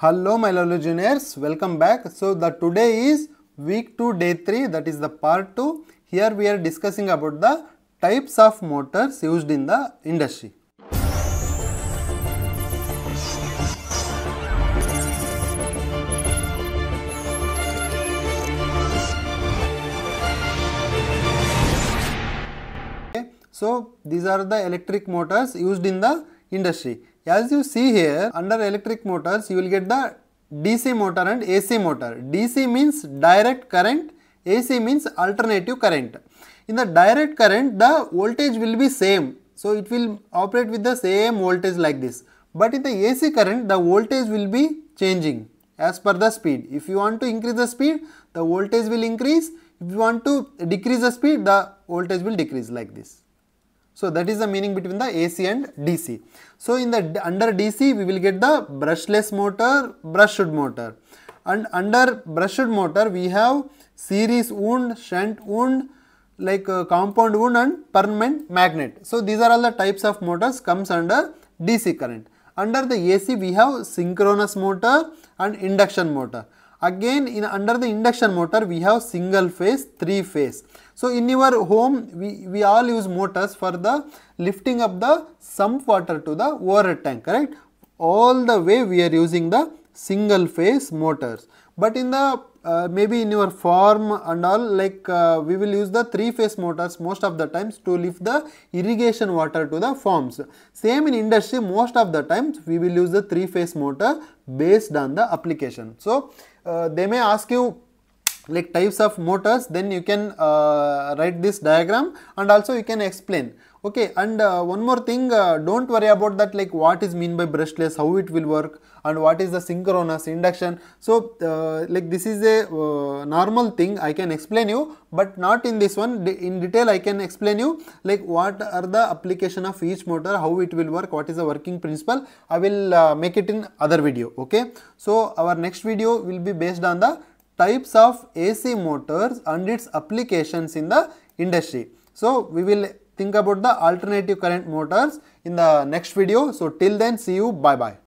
Hello my lovely juniors, welcome back. So the today is week 2 day 3 that is the part 2. Here we are discussing about the types of motors used in the industry. Okay. So these are the electric motors used in the industry. As you see here under electric motors you will get the DC motor and AC motor. DC means direct current, AC means alternative current. In the direct current the voltage will be same. So it will operate with the same voltage like this. But in the AC current the voltage will be changing as per the speed. If you want to increase the speed the voltage will increase. If you want to decrease the speed the voltage will decrease like this. So that is the meaning between the AC and DC. So in the under DC we will get the brushless motor, brushed motor and under brushed motor we have series wound, shunt wound, like uh, compound wound and permanent magnet. So these are all the types of motors comes under DC current. Under the AC we have synchronous motor and induction motor. Again in under the induction motor we have single phase, three phase. So in your home we, we all use motors for the lifting up the sump water to the overhead tank correct. All the way we are using the single phase motors. But in the uh, maybe in your farm and all like uh, we will use the three phase motors most of the times to lift the irrigation water to the farms. Same in industry most of the times we will use the three phase motor based on the application. So they may ask you like types of motors then you can uh, write this diagram and also you can explain. Okay and uh, one more thing uh, don't worry about that like what is mean by brushless how it will work and what is the synchronous induction. So uh, like this is a uh, normal thing i can explain you but not in this one. In detail i can explain you like what are the application of each motor how it will work what is the working principle. I will uh, make it in other video okay? So our next video will be based on the types of AC motors and its applications in the industry. So, we will think about the alternative current motors in the next video. So, till then see you bye bye.